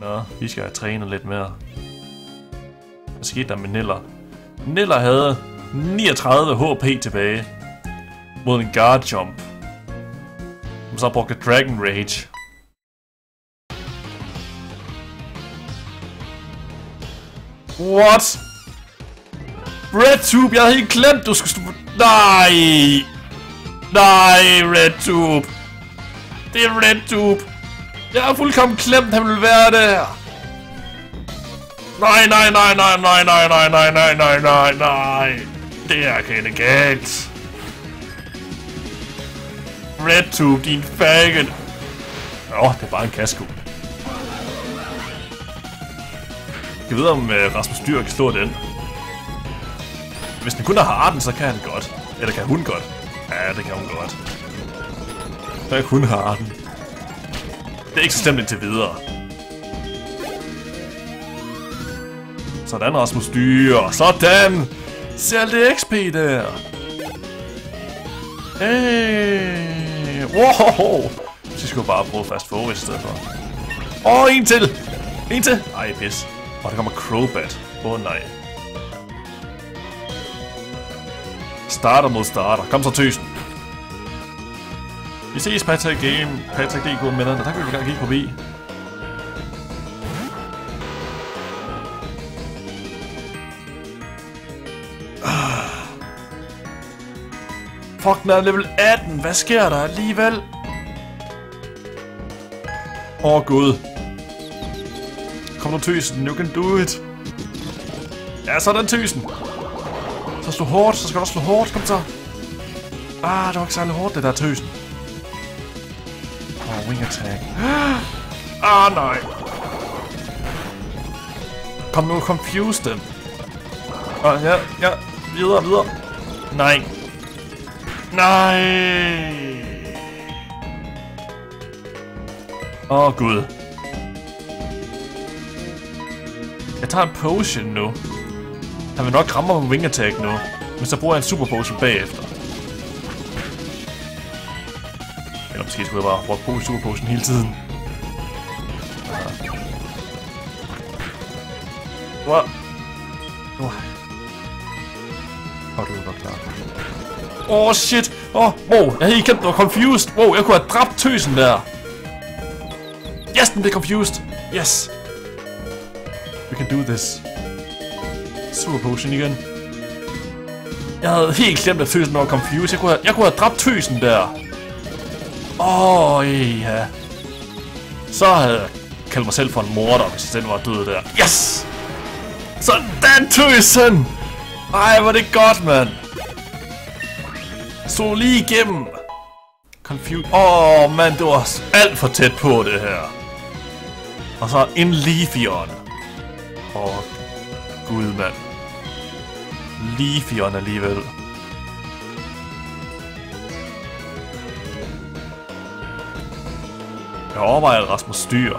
Nå, vi skal have trænet lidt mere. Hvad skete der med Niller? Niller havde 39 HP tilbage mod en guard jump. Som så brugte Dragon Rage. What? Red Tube, jeg havde helt glemt, du skulle. Nej! Nej, Red Tube! Det er Red Tube! Jeg er fuldkommen klemt, han vil være der! Nej, nej, nej, nej, nej, nej, nej, nej, nej, nej, nej, nej. Det er ikke galt. Red Tube, din faggot. Åh, det er bare en kasko. Jeg ved om uh, Rasmus Dyr kan slå den. Hvis den kun har arten, så kan han godt. Eller kan hun godt. Ja, det kan hun godt. Der er hun har arten. Det er ikke så stemt indtil videre. Sådan, Rasmus Dyr. Sådan! Se alt det XP der. Hey. Wow! Så skulle jeg bare prøve fast forward i stedet for. Åh, oh, en til! En til! Ej, pis. Og der kommer Crowbat. Åh oh, nej. Starter mod starter. Kom så tøsen. Vi ses Patrick Game. Patrick DK med der kan vi gerne kigge forbi. Ah. Fuck, den er level 18. Hvad sker der alligevel? Åh, oh, gud. Kom nu, tøsen. You can do it. Ja, sådan tøsen. Så slå hårdt. Så skal du også slå hårdt. Kom så. Ah, det var ikke særlig hårdt, det der tøsen. Wing attack. Ah, nej. Kom nu, confuse dem. Åh, oh, ja, ja. Videre, videre. Nej. Nej! Åh, oh, Gud. Jeg tager en potion nu. Han vil nok ramme mig på wing attack nu. Men så bruger jeg en super potion bagefter. Måske skulle jeg bare bruge i superposen hele tiden. What? Wow. oh, du var godt klar. Åh, oh, shit! Åh, oh, wow, jeg havde ikke kendt, var confused. Wow, jeg kunne have dræbt tøsen der. Yes, den blev confused. Yes. We can do this. Super potion igen. Jeg havde helt glemt, at tøsen var confused. Jeg kunne have, jeg kunne have dræbt tøsen der. Åh, oh, ja. Så havde jeg kaldt mig selv for en morder, hvis den var død der. Yes! Sådan, tøsen! Ej, hvor det godt, mand. Så lige igennem. Confused. Åh, oh, mand, det var alt for tæt på det her. Og så en Leafeon. Åh, oh, gud, mand. Leafeon alligevel. Jeg overvejer Rasmus Styr.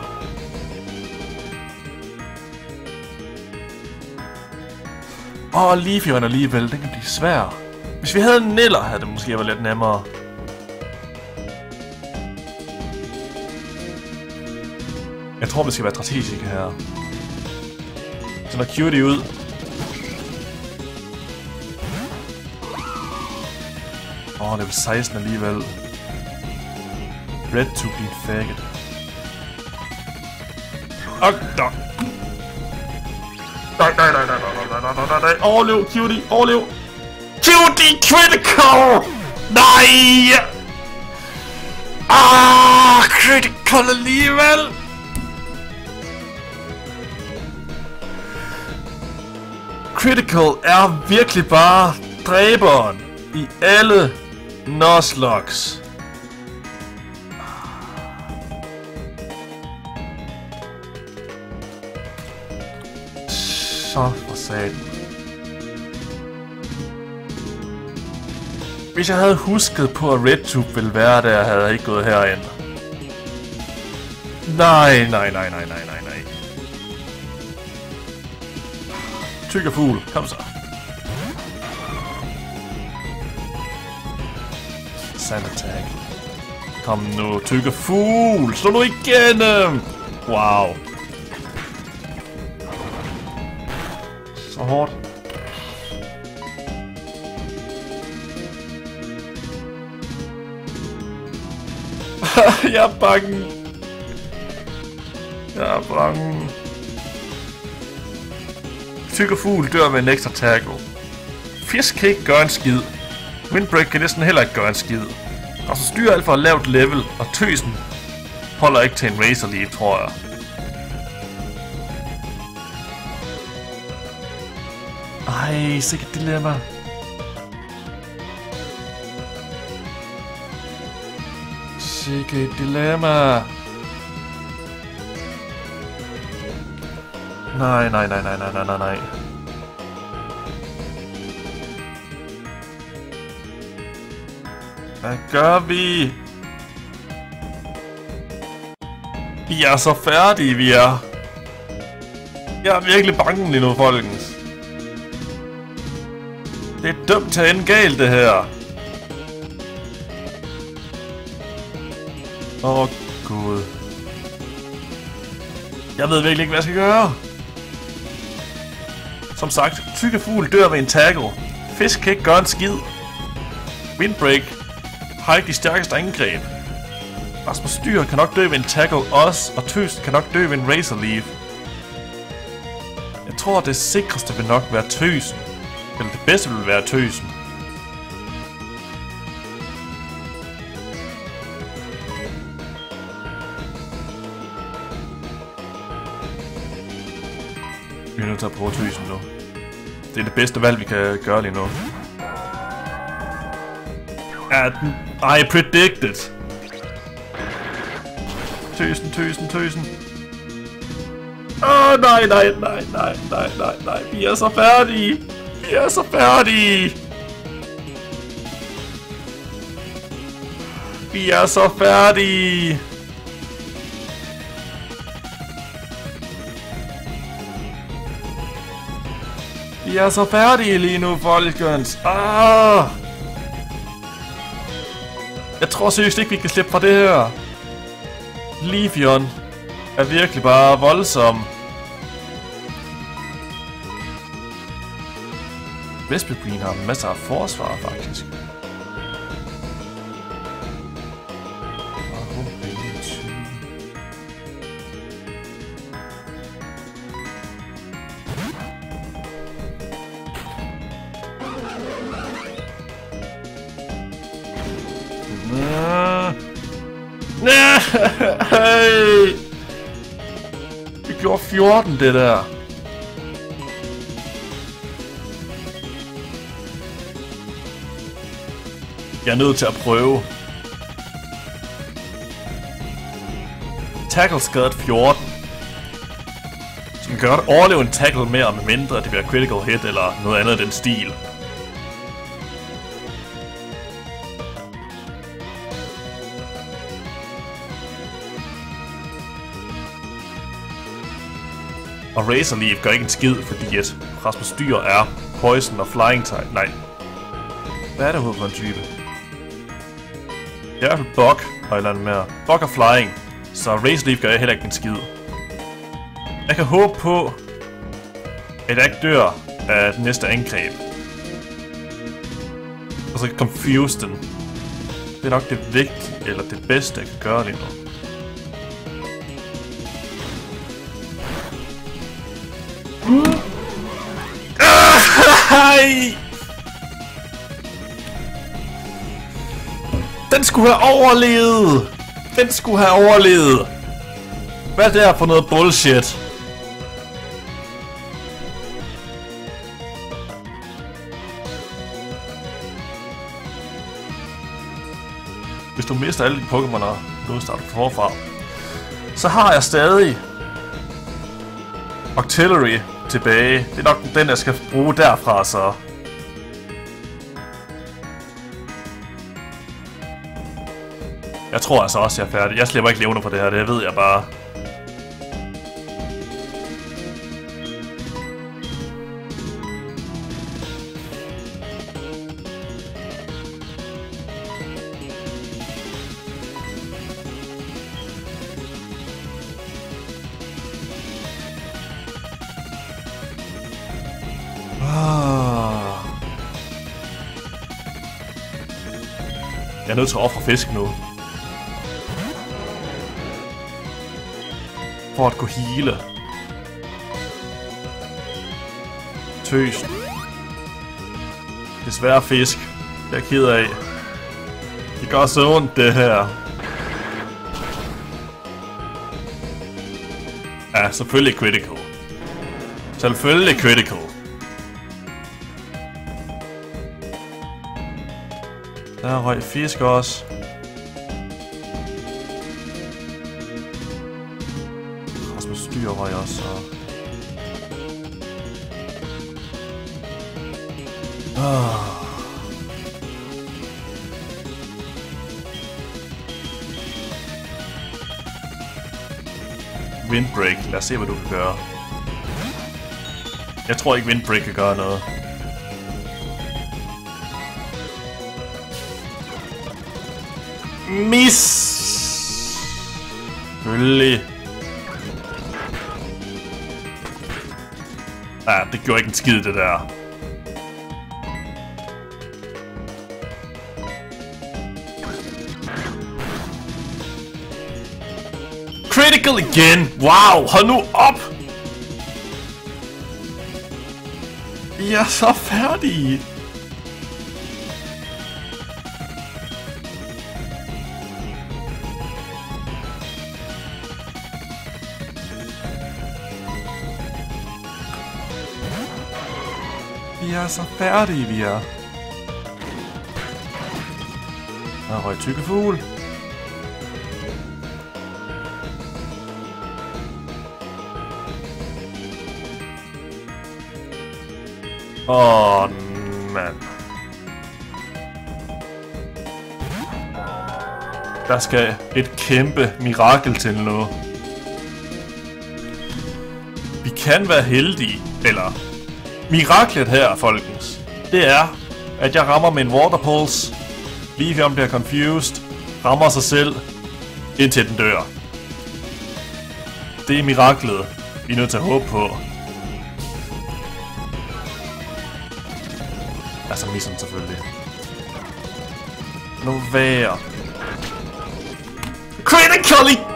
Og Leafjørn alligevel, den kan blive svær. Hvis vi havde en Niller, havde det måske været lidt nemmere. Jeg tror, vi skal være strategiske her. Så når cutie ud. Åh, oh, det 16 alligevel. Red to be faggot. Og da. Nej, nej, nej, nej, nej, nej, nej, nej, nej, overlev, cutie, overlev. Cutie critical! Nej! Ah, critical alligevel! Critical er virkelig bare dræberen i alle Nuzlocks. Satan. Hvis jeg havde husket på, at RedTube ville være der, havde jeg ikke gået herind. Nej, nej, nej, nej, nej, nej, nej. Tykke fugl, kom så. Sand attack. Kom nu, tykke fugl, slå nu igennem! Wow. Hårdt. jeg er bange. Jeg er bange. Tyk og fugl dør med en ekstra tackle. Fisk kan ikke gøre en skid. Windbreak kan næsten heller ikke gøre en skid. Altså, og så styrer alt for lavt level, og tøsen holder ikke til en Razor lige, tror jeg. Ej, sikkert dilemma. Sikkert dilemma. Nej, nej, nej, nej, nej, nej, nej, nej. Hvad gør vi? Vi er så færdige, vi er. Jeg er virkelig bange lige nu, folkens. Det er dumt til at ende galt, det her. Åh, oh, Gud. Jeg ved virkelig ikke, hvad jeg skal gøre. Som sagt, tykke fugl dør ved en tackle. Fisk kan ikke gøre en skid. Windbreak har ikke de stærkeste angreb. Rasmus Dyr kan nok dø ved en tackle også, og Tøs kan nok dø ved en Razor Leaf. Jeg tror, det sikreste vil nok være Tøsen. Eller det bedste vil være Tøsen. Vi er nødt til at prøve Tøsen nu. Det er det bedste valg, vi kan gøre lige nu. At I predicted. Tøsen, tøsen, tøsen. Åh, oh, nej, nej, nej, nej, nej, nej, nej. Vi er så færdige. Vi er så færdige. Vi er så færdige. Vi er så færdige lige nu, folkens. Ah! Jeg tror seriøst ikke, vi kan slippe fra det her. Livion er virkelig bare voldsom. Vesper Green har masser af forsvar, faktisk. Nej! Vi gjorde 14, det Jeg er nødt til at prøve. Tackle skadet 14. Så man kan godt overleve en tackle mere, med mindre det bliver critical hit eller noget andet af den stil. Og Razor Leaf gør ikke en skid, fordi at Rasmus Dyr er Poison og Flying type. Nej. Hvad er det overhovedet for en type? Det er i hvert fald Bug og et eller andet mere. Bug og Flying. Så Razor Leaf gør heller ikke en skid. Jeg kan håbe på, at jeg ikke dør af det næste angreb. Og så kan confuse den. Det er nok det vigtige, eller det bedste, jeg kan gøre lige nu. Nej! Den skulle have overlevet! Den skulle have overlevet! Hvad er det her for noget bullshit? Hvis du mister alle dine Pokémoner, nu starter du forfra, så har jeg stadig Octillery tilbage. Det er nok den, jeg skal bruge derfra, så... Jeg tror altså også, jeg er færdig. Jeg slipper ikke levende fra det her, det ved jeg bare. Ah. Jeg er nødt til at ofre fisk nu. For at kunne hele. Tøs. Desværre fisk. Jeg er jeg ked af. Det gør så ondt, det her. Ja, selvfølgelig critical. Selvfølgelig critical. Der røg fisk også. Rasmus Dyr røg også. Og... Ah. Windbreak. Lad os se, hvad du kan gøre. Jeg tror ikke, Windbreak kan gøre noget. Miss! Selvfølgelig. Ja, det gjorde ikke en skid, det der. Critical igen! Wow, hold nu op! Jeg er så færdig! Vi er så færdige, vi er. Der røg tykke fugl. Åh, oh, mand. Der skal et kæmpe mirakel til nu. Vi kan være heldige, eller miraklet her, folkens, det er, at jeg rammer med en water pulse, lige før bliver confused, rammer sig selv, indtil den dør. Det er miraklet, vi er nødt til at håbe på. Altså missen selvfølgelig. Nu vær. Critically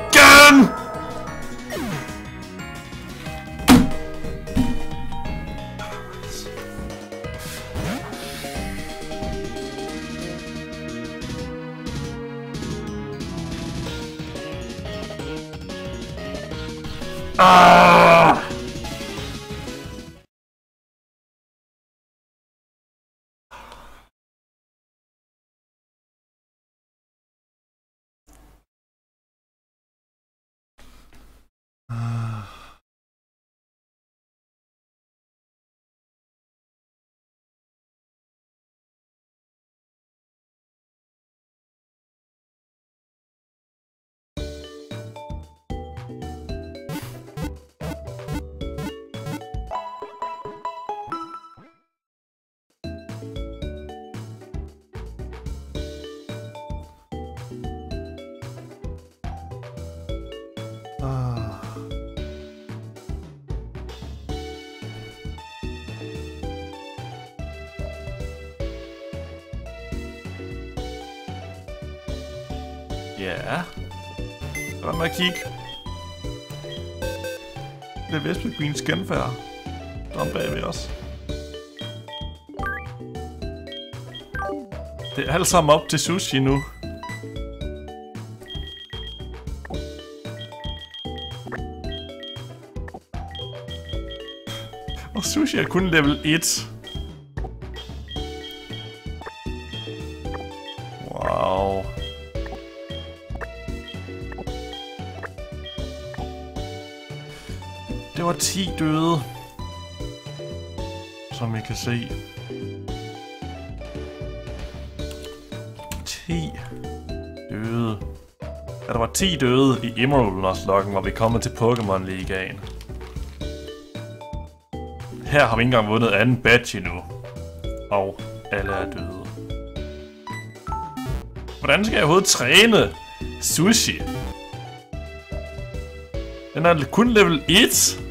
Ah! Ja. Lad mig kigge. Det er Vesper Queens genfærd. Der er bagved os. Det er alt sammen op til sushi nu. Og sushi er kun level 1. 10 døde. Som I kan se. 10 døde. Ja, der var 10 døde i Emerald loggen, hvor vi kommer til Pokémon Ligaen. Her har vi ikke engang vundet anden badge endnu. Og alle er døde. Hvordan skal jeg overhovedet træne sushi? Den er kun level 1.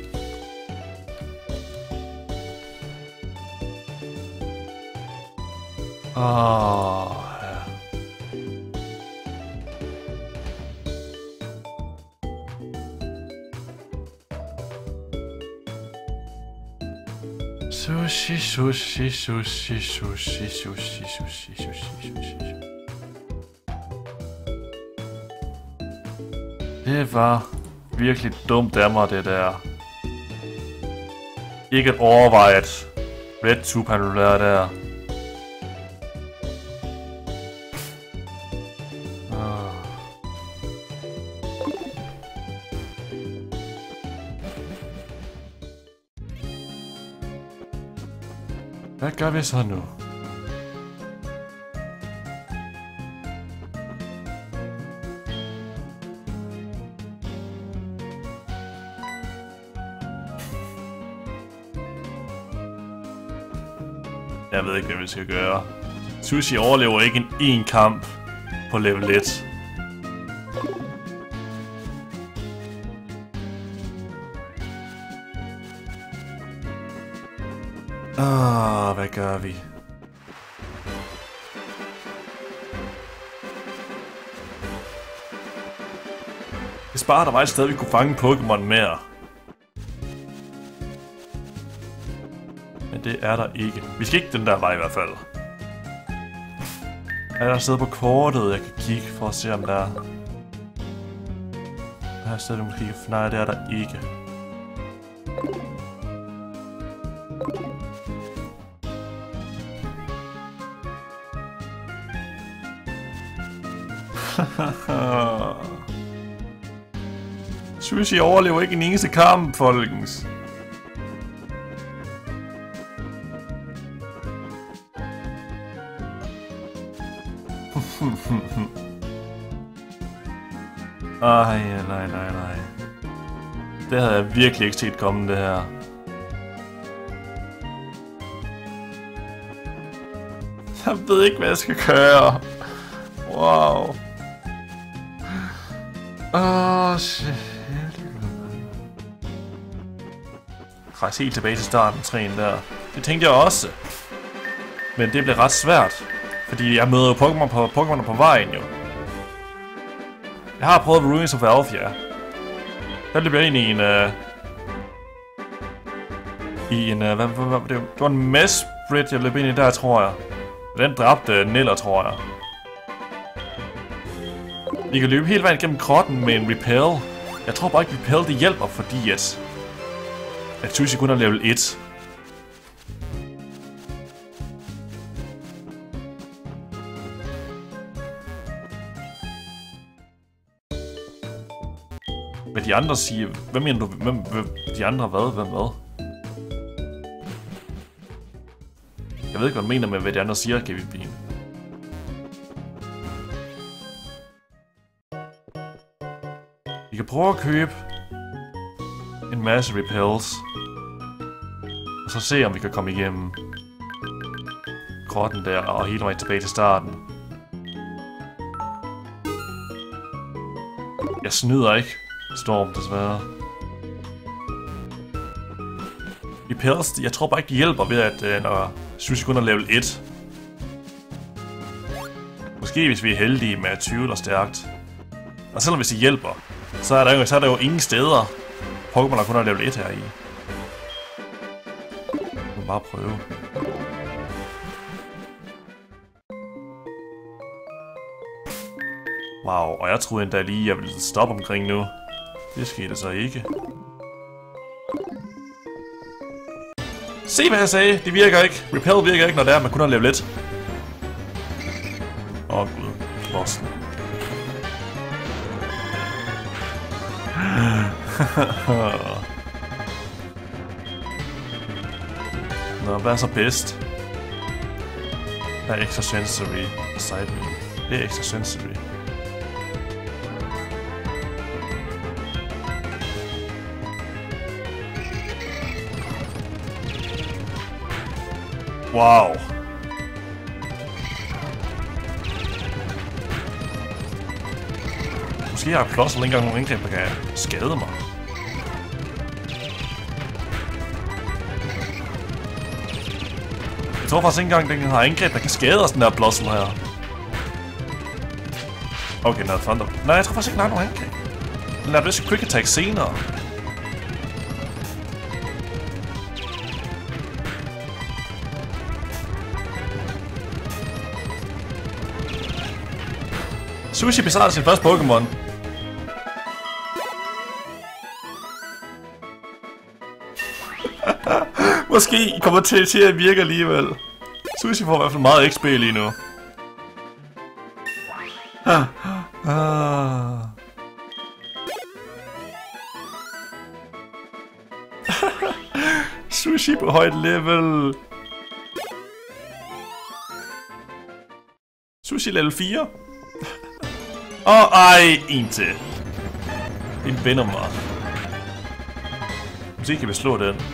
Åh, ja. Sushi, sushi, sushi, sushi, sushi, sushi, sushi, sushi. Det var virkelig dumt af mig, det der. Ikke at overveje, at Red Tube han der. Gør vi så nu? Jeg ved ikke, hvad vi skal gøre. Sushi overlever ikke en én kamp på level 1. gør vi? Hvis bare der var et sted, vi kunne fange Pokémon mere. Men det er der ikke. Vi skal ikke den der vej i hvert fald. Er der et sted på kortet, jeg kan kigge for at se, om der er... Der er et sted, du kan. Nej, det er der ikke. Sushi overlever ikke en eneste kamp, folkens. Ej, nej, nej, nej. Det havde jeg virkelig ikke set komme, det her. Jeg ved ikke, hvad jeg skal gøre. Wow. Åh, oh, shit. Faktisk helt tilbage til starten træen der. Det tænkte jeg også. Men det blev ret svært. Fordi jeg møder jo Pokémon på, Pokémon på vejen jo. Jeg har prøvet Ruins of Alphia. Der blev jeg ind i en... Uh, I en... Uh, hvad, hvad, hvad, det, var, det var en Mesprit, jeg løb ind i der, tror jeg. Den dræbte Niller, tror jeg. Vi kan løbe hele vejen gennem krotten med en Repel. Jeg tror bare ikke, Repel det hjælper, fordi at... At Sushi kun er level 1. Hvad de andre siger... Hvad mener du? Hvem, hvem, de andre hvad? Hvem hvad? Jeg ved ikke, hvad du mener med, hvad de andre siger, GVP. Vi kan prøve at købe en masse repels. Og så se, om vi kan komme igennem grotten der og hele vejen tilbage til starten. Jeg snyder ikke, Storm, desværre. Repels, jeg tror bare ikke, de hjælper ved, at øh, når Sushi kun er level 1. Måske hvis vi er heldige med at 20 eller stærkt. Og selvom hvis de hjælper, så er der jo, så er der jo ingen steder, Pokémon der kun er level 1 her i. Du må bare prøve. Wow, og jeg troede endda lige, jeg ville stoppe omkring nu. Det skete så ikke. Se hvad jeg sagde, det virker ikke. Repel virker ikke, når det er, man kun har level 1. Åh oh, gud, bossen. Nå, hvad er så bedst? Er extra sensory side me. Det er extra sensory. Wow. Måske har jeg plus ikke engang nogen indgreb, der kan skade mig. Tror faktisk ikke engang, den har angreb, der kan skade os, den der Blossom her. Okay, den har Thunder. Nej, jeg tror faktisk ikke, den har nogen angreb. Den har vist Quick Attack senere. Sushi besejrede sin første Pokémon. Måske kommer til, til at virke alligevel. Sushi får i hvert fald meget XP lige nu. Ah. Ah. Sushi på højt level. Sushi level 4. Åh, oh, ej, en til. En venner mig. Måske kan vi slå den.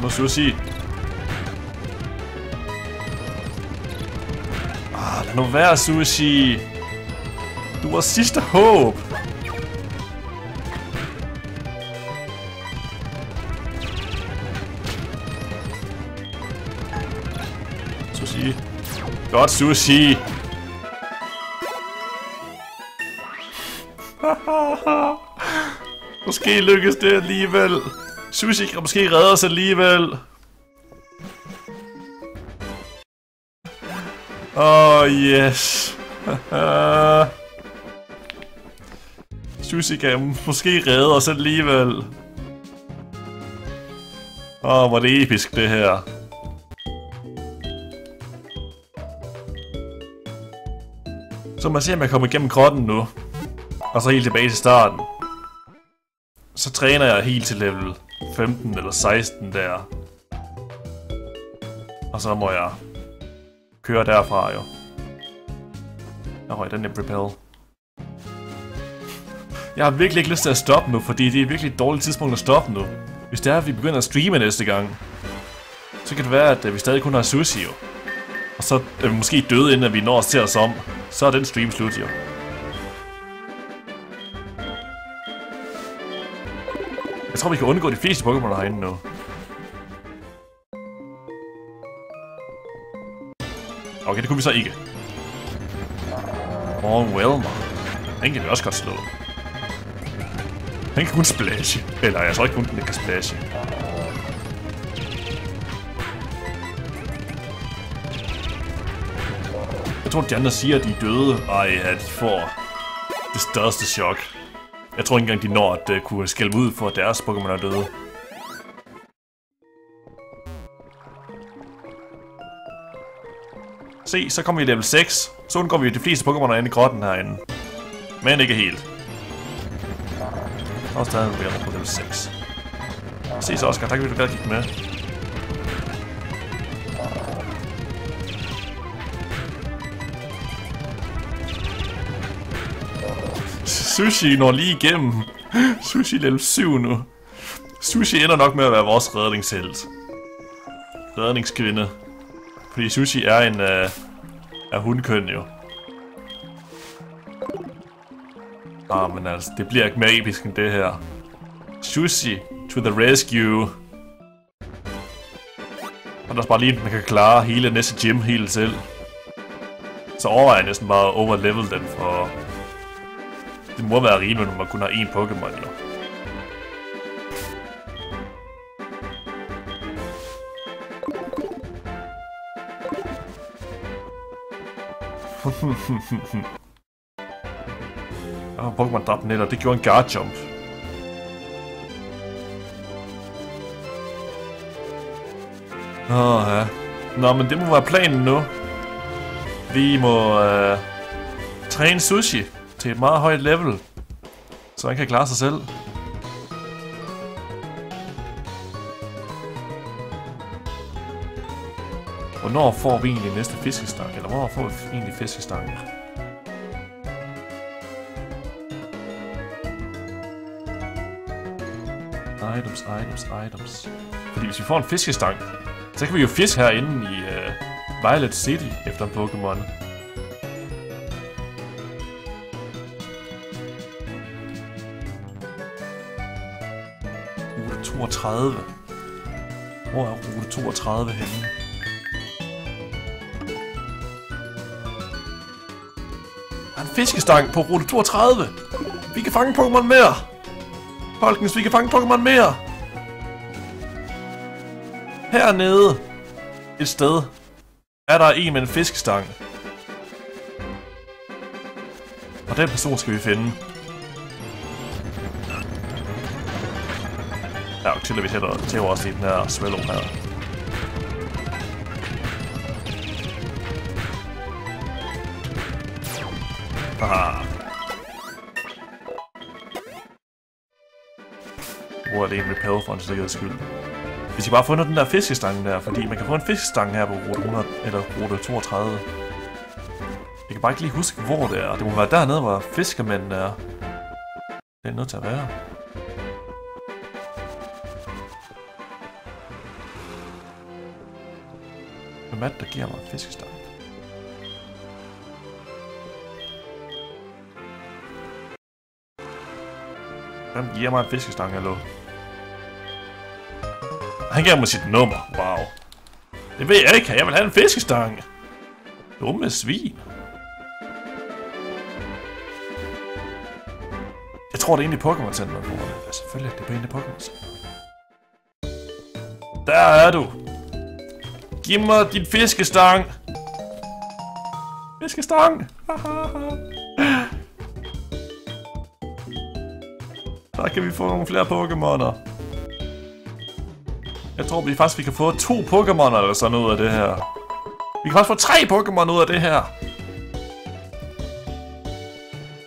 Kom Sushi. Ah, lad nu være, Sushi. Du var sidste håb. Sushi. Godt, Sushi. måske lykkes det alligevel. Sushi kan måske redde os alligevel. Oh, yes. Sushi kan måske redde os alligevel. Åh, oh, hvor det episk, det her. Så man ser, om jeg kommer igennem grotten nu. Og så helt tilbage til starten. Så træner jeg helt til level 15 eller 16 der. Og så må jeg køre derfra jo. Jeg røg den der Repel. Jeg har virkelig ikke lyst til at stoppe nu, fordi det er virkelig et dårligt tidspunkt at stoppe nu. Hvis det er, at vi begynder at streame næste gang, så kan det være, at øh, vi stadig kun har sushi jo. Og så er vi måske døde, inden vi når os til os om. Så er den stream slut jo. Jeg tror, vi kan undgå de fleste Pokémon herinde nu. Okay, det kunne vi så ikke. Oh, well, man. Den kan vi også godt slå. Den kan kun splashe. Eller jeg tror ikke kun, den kan splashe. Jeg tror, de andre siger, at de er døde. Ej, at de får det største chok. Jeg tror ikke engang, de når at uh, kunne skælde ud for, at deres Pokémon er døde. Se, så kommer vi i level 6. Så undgår vi de fleste Pokémon inde i grotten herinde. Men ikke helt. Og stadig er vi på level 6. Se så, Oscar, Tak fordi du gad at kigge med. Sushi når lige igennem. Sushi level 7 nu. Sushi ender nok med at være vores redningshelt. Redningskvinde. Fordi Sushi er en uh, er hundkøn jo. Ah, men altså, det bliver ikke mere episk end det her. Sushi to the rescue. Og der er bare lige, man kan klare hele næste gym helt selv. Så overvejer jeg næsten bare at overlevel den for... Det må være rimeligt, når man kun har én Pokémon, jo. har Pokémon dræbt net, det gjorde en guard jump. Åh, oh, ja. Nå, men det må være planen nu. Vi må øh, træne Sushi til et meget højt level, så han kan klare sig selv. Hvornår får vi egentlig næste fiskestang? Eller hvornår får vi egentlig fiskestangen? Items, items, items. Fordi hvis vi får en fiskestang, så kan vi jo fiske herinde i uh, Violet City efter en Pokémon. 32. Hvor er rute 32 henne? Der er en fiskestang på rute 32. Vi kan fange Pokémon mere. Folkens, vi kan fange Pokémon mere. Hernede et sted er der en med en fiskestang. Og den person skal vi finde. Ja, og til vi tætter til også i den her swallow her. Haha. Hvor er det en repel for en sikkerheds skyld? Hvis I bare fundet den der fiskestange der, fordi man kan få en fiskestange her på rute 100, eller rute 32. Jeg kan bare ikke lige huske, hvor det er. Det må være dernede, hvor fiskermændene er. Det er nødt til at være. Hvem der giver mig en fiskestang? Hvem giver mig en fiskestang, hallo? Han giver mig sit nummer. Wow. Det ved jeg ikke. Jeg vil have en fiskestang. Dumme svin. Jeg tror, det er inde i Pokémon Center. Ja, selvfølgelig. Det er på inde i Pokémon Center. Der er du. Giv mig din fiskestang. Fiskestang. Der kan vi få nogle flere Pokémoner. Jeg tror vi faktisk, vi kan få to Pokémon eller sådan ud af det her. Vi kan faktisk få tre Pokémon ud af det her.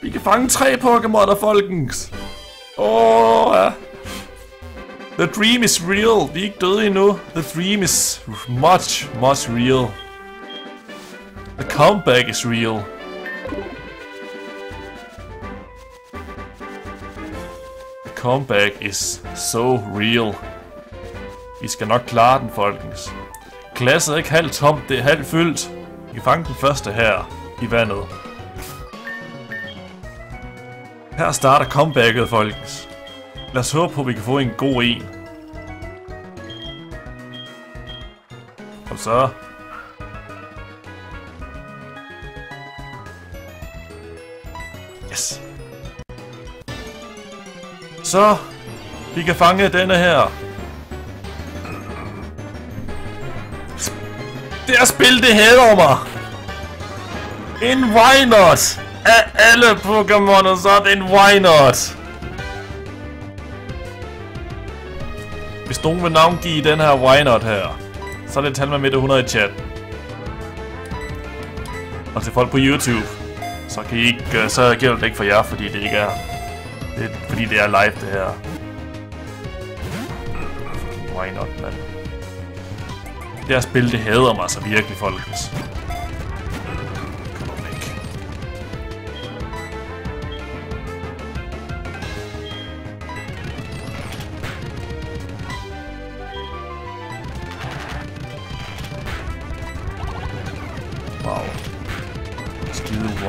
Vi kan fange tre Pokémoner, folkens. Åh, oh, ja. The dream is real. Vi er ikke døde endnu. The dream is much, much real. The comeback is real. The comeback is so real. Vi skal nok klare den, folkens. Glasset er ikke halvt tomt, det er halvt fyldt. Vi kan fange den første her i vandet. Her starter comebacket, folkens. Lad os håbe på, at vi kan få en god en. Kom så. Yes. Så. Vi kan fange denne her. Det er spil, det hader mig. En why not? Af alle Pokémon, så er det en why not. Nogen vil navngive den her why not her, så er det tal med midt 100 i chat. Og til folk på YouTube, så kan I ikke, øh, så gælder det ikke for jer, fordi det ikke er, det, fordi det er live det her. Why not, mand? Det her spil, det hader mig så virkelig, folkens.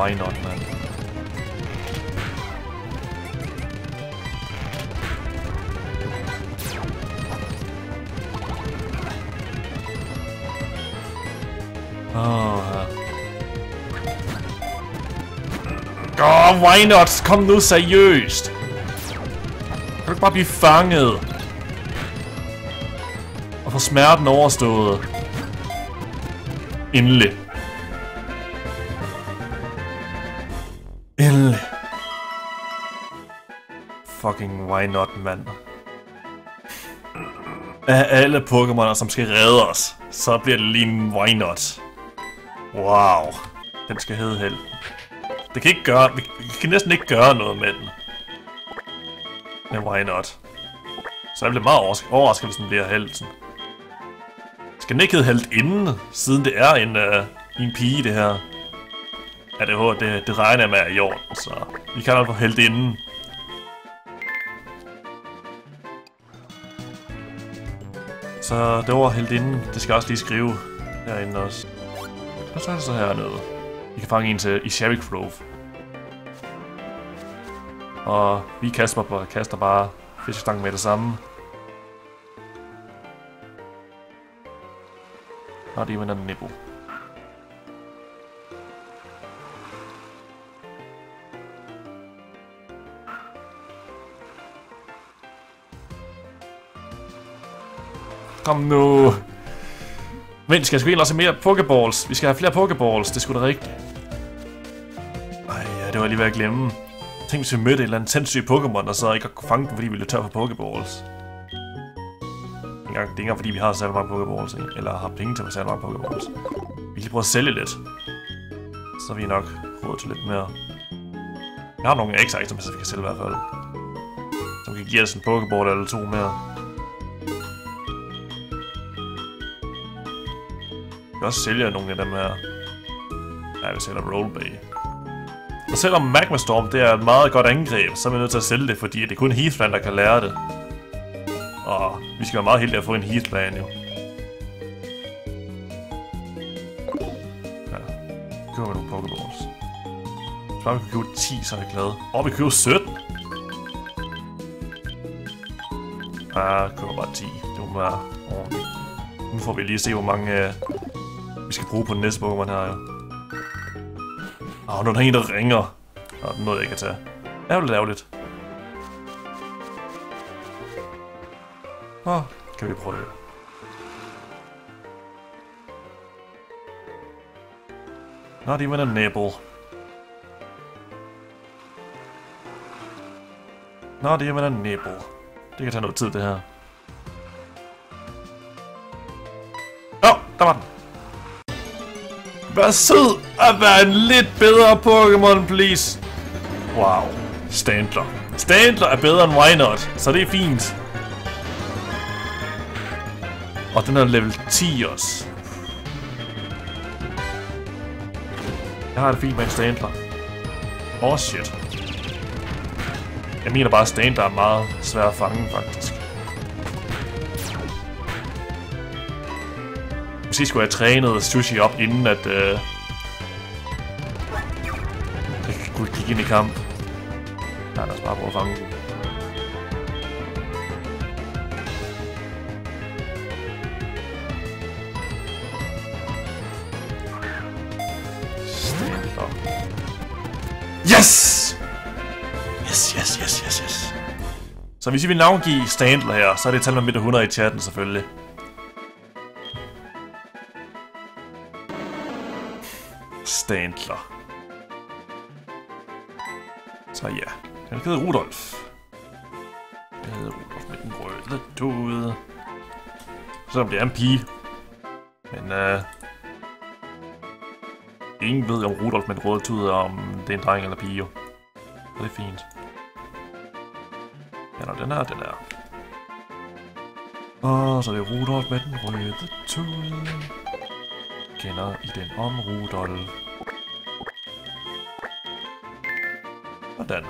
Why not, man. Oh, oh, why not? Kom nu seriøst. Kan du ikke bare blive fanget? Og få smerten overstået. Endelig. Fucking why not, mand. Af alle Pokémoner, som skal redde os, så bliver det lige en why not. Wow. Den skal hedde held. Det kan ikke gøre... Vi, vi kan næsten ikke gøre noget med den. Men why not? Så jeg bliver meget overrasket, hvis den bliver helten. Skal den ikke hedde helt inden, siden det er en, uh, en pige, det her? Ja, det, det, det regner jeg med i orden, så vi kan altså få helt inden. Så det var helt inden. Det skal jeg også lige skrive herinde også. Og så er der så her noget. Vi kan fange en til i Sherrick Grove. Og vi kaster bare, kaster bare fiskestangen med det samme. Not even a nibble. Kom nu. Vent, skal jeg sgu egentlig også have mere Pokeballs? Vi skal have flere Pokeballs, det skulle da rigtigt. Ej, ja, det var lige ved at glemme. Tænk, hvis vi mødte et eller andet sindssygt Pokémon, og så ikke kunne fange dem, fordi vi løb tør for Pokeballs. Engang, det er ikke engang, fordi vi har særlig mange Pokeballs, ikke? eller har penge til at særlig mange Pokeballs. Vi kan lige prøve at sælge lidt. Så er vi nok råd til lidt mere. Jeg har nogle ekstra items, vi kan sælge i hvert fald. Som kan give os en Pokeball eller to mere. Vi kan også sælge nogle af dem her. Nej, vi sælger Rollbay. Og selvom Magma Storm det er et meget godt angreb, så er vi nødt til at sælge det, fordi det er kun Heathland, der kan lære det. Og vi skal være meget heldige at få en Heathland, jo. Ja, køber vi nogle Pokeballs. Så bare vi kan købe 10, så er jeg glad. Og vi køber 17! Ah, køber bare 10. Det må være ordentligt. Nu får vi lige se, hvor mange øh, vi skal bruge på den næste Pokémon her, jo. Åh, oh, nu er der en, der ringer. Nå, den nåede jeg ikke at tage. Ærgerligt, ærgerligt. Åh, oh, kan vi prøve. det. Not even a nibble. Not even a nibble. Det kan tage noget tid, det her. Åh, oh, der var den. Vær sød at være en lidt bedre Pokémon, please. Wow. Standler. Standler er bedre end Wynot, så det er fint. Og den er level 10 også. Jeg har det fint med en Standler. Oh shit. Jeg mener bare, at Standler er meget svær at fange, faktisk. Måske skulle jeg trænet sushi op, inden at... Øh, jeg kunne kigge ind i kamp. Nej, lad os bare prøve at fange den. Yes! Yes, yes, yes, yes, yes. Så hvis I vil navngive Standler her, så er det tal med 100 i chatten selvfølgelig. Standler. Så ja, han hedder Rudolf. Jeg hedder Rudolf med den røde tude. Så bliver han en pige. Men øh, ingen ved om Rudolf med den røde tude, om det er en dreng eller pige. Jo. Så det er fint. Ja, når den er, den er. Og så er det Rudolf med den røde tude. Kender i den om Rudolf. Sådan.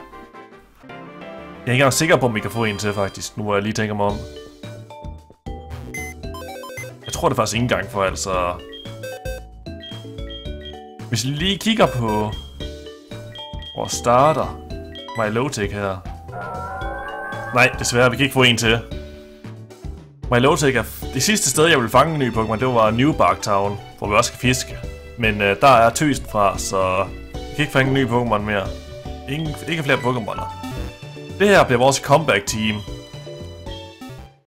Jeg er ikke engang sikker på, om vi kan få en til, faktisk. Nu må jeg lige tænke mig om. Jeg tror det faktisk ikke engang for, altså... Hvis vi lige kigger på vores starter, My Lowtech her. Nej, desværre, vi kan ikke få en til. My Lowtech er det sidste sted, jeg ville fange en ny Pokémon, det var New Bark Town, hvor vi også skal fiske. Men øh, der er tøsen fra, så vi kan ikke fange en ny Pokémon mere. Ingen, ikke flere Pokémoner. Det her bliver vores comeback team.